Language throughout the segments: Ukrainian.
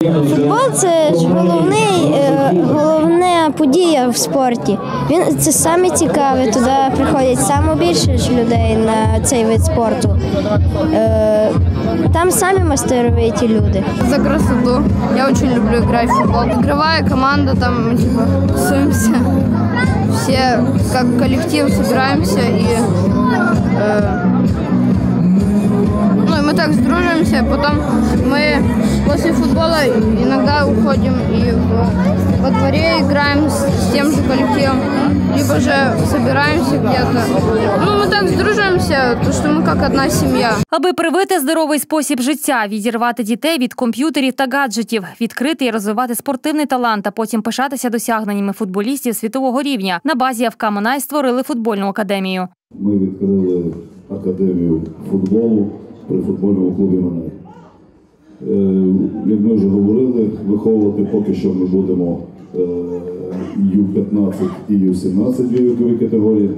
Футбол це ж головний, е, головна подія в спорті. Він це саме цікаве. Туди приходять саме більше ж людей на цей вид спорту. Е, Там самі мастеровиті люди. За красоту. Я очень люблю играть в футбол. Игровая команда, там, мы, типа, тусуемся. Все как коллектив собираемся и... э, ну, и мы так сдружимся, потом мы после футбола иногда уходим и в- во дворе играем с, с тем же коллективом, либо же собираемся где-то. Ну, мы так сдружимся, то что мы как одна семья. Аби привити здоровий спосіб життя, відірвати дітей від комп'ютерів та гаджетів, відкрити і розвивати спортивний талант, а потім пишатися досягненнями футболістів світового рівня. На базі ФК Монай створили футбольну академію. Ми відкрили академію футболу при футбольному клубі Минай. Е, Як ми вже говорили, виховувати поки що ми будемо е, Ю-15 і Ю-17 дві вікові категорії.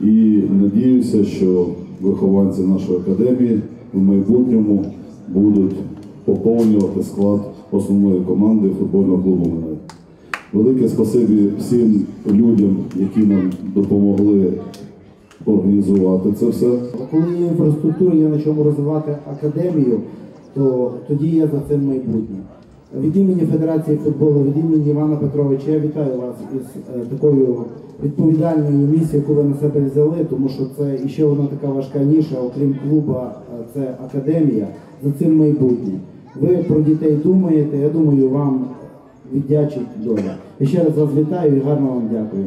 І надіюся, що вихованці нашої академії в майбутньому будуть поповнювати склад основної команди футбольного клубу Минай. Велике спасибі всім людям, які нам допомогли організувати це все. Коли є інфраструктура, є на чому розвивати академію, то тоді є за цим майбутнє. Від імені Федерації футболу, від імені Івана Петровича, я вітаю вас із е, такою відповідальною місією, яку ви на себе взяли, тому що це і ще одна така важка ніша, окрім клуба, е, це академія. За цим майбутнє. Ви про дітей думаєте, я думаю, вам віддячить доля. І ще раз вас вітаю і гарно вам дякую.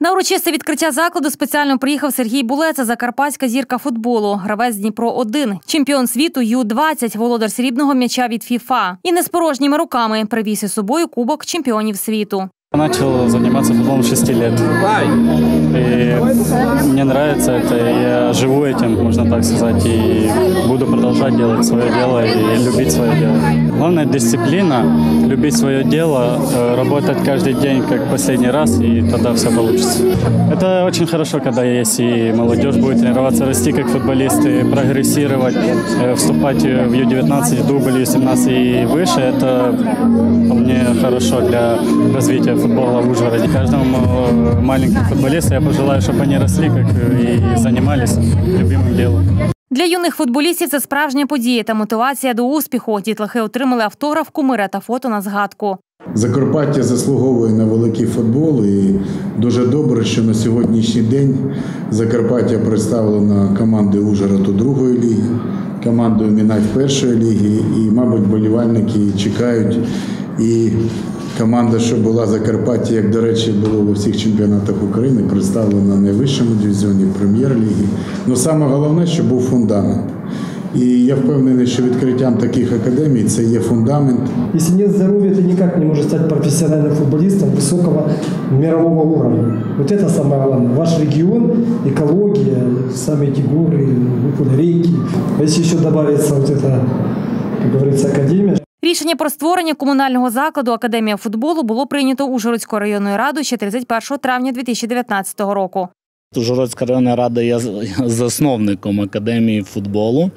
На урочисте відкриття закладу спеціально приїхав Сергій Булеца, закарпатська зірка футболу, гравець Дніпро 1 чемпіон світу Ю-20, володар срібного м'яча від ФІФА. І не з порожніми руками привіз із собою кубок чемпіонів світу. Начал заниматься футболом с 6 лет. И мне нравится это, я живу этим, можно так сказать, и буду продолжать делать свое дело и любить свое дело. Главное дисциплина, любить свое дело, э, работать каждый день как последний раз, и тогда все получится. Это очень хорошо, когда есть и молодежь будет тренироваться, расти как футболисты, прогрессировать, э, вступать в Ю-19, в дубль, Ю-17 и выше. Это вполне хорошо для развития футбола в Ужгороде. Каждому э, маленькому футболисту я пожелаю, чтобы они росли как и занимались любимым делом. Для юних футболістів це справжня подія та мотивація до успіху. Дітлахи отримали автограф, кумира та фото на згадку. Закарпаття заслуговує на великий футбол, і дуже добре, що на сьогоднішній день Закарпаття представлено командою Ужгороду другої ліги, командою Мінай першої ліги, і, мабуть, болівальники чекають. І команда, що була Закарпаття, як до речі, було у всіх чемпіонатах України, представлена в найвищому дивізіоні прем'єр-ліги. Ну саме головне, що був фундамент. І я впевнений, що відкриттям таких академій це є фундамент. Если нет здоровья, ты никак не можешь стать профессиональным футболистом высокого мирового уровня. Вот это самое главное. Ваш регион, экология, сами эти горы, выходы, реки. А если еще добавится вот это, как говорится, академия, Рішення про створення комунального закладу Академія футболу було прийнято Ужгородською районною радою ще 31 травня 2019 року. Ужгородська районна рада є засновником академії футболу.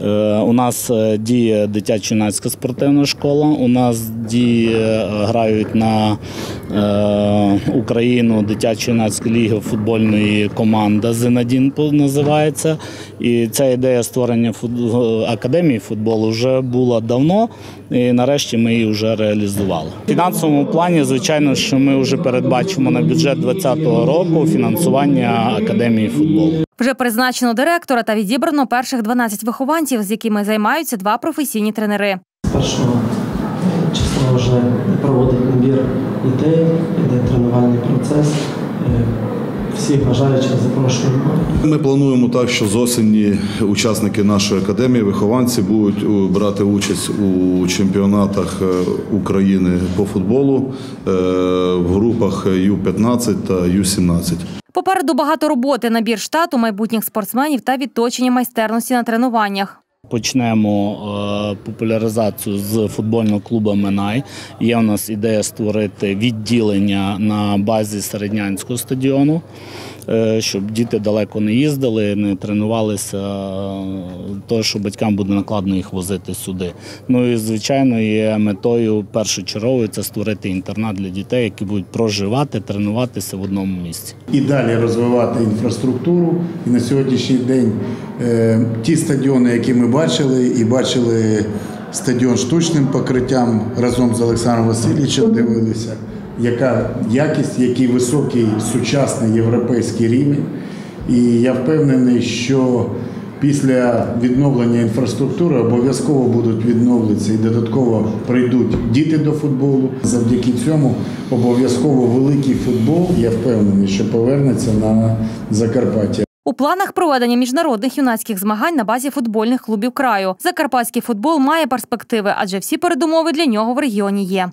Е, У нас е, діє дитячо-юнацька спортивна школа. У нас діє, е, грають на Україну дитячо-юнацька ліга футбольної команда Зенадін називається. І ця ідея створення академії футболу вже була давно. І нарешті ми її вже реалізували. В фінансовому плані, звичайно, що ми вже передбачимо на бюджет 2020 року фінансування академії футболу. Вже призначено директора та відібрано перших 12 вихованців, з якими займаються два професійні тренери. Першого числа вже проводить набір дітей, іде тренувальний процес. Е, Всіх бажаючих запрошуємо. Ми плануємо так, що з осені учасники нашої академії, вихованці, будуть брати участь у чемпіонатах е, України по футболу е, в групах Ю-15 та Ю-17. Попереду багато роботи, набір штату майбутніх спортсменів та відточення майстерності на тренуваннях. почнемо е, популяризацію з футбольного клубу Минай. Є у нас ідея створити відділення на базі середнянського стадіону. Е, Щоб діти далеко не їздили, не тренувалися, е, то що батькам буде накладно їх возити сюди. Ну і звичайно, є метою першочерговою це створити інтернат для дітей, які будуть проживати, тренуватися в одному місці. і далі розвивати інфраструктуру. І на сьогоднішній день е, ті стадіони, які ми бачили, і бачили стадіон штучним покриттям разом з Олександром Васильовичем дивилися, яка якість, який високий сучасний європейський рівень. І я впевнений, що після відновлення інфраструктури обов'язково будуть відновлятися і додатково прийдуть діти до футболу. Завдяки цьому обов'язково великий футбол, я впевнений, що повернеться на Закарпаття. У планах проведення міжнародних юнацьких змагань на базі футбольних клубів краю. Закарпатський футбол має перспективи, адже всі передумови для нього в регіоні є.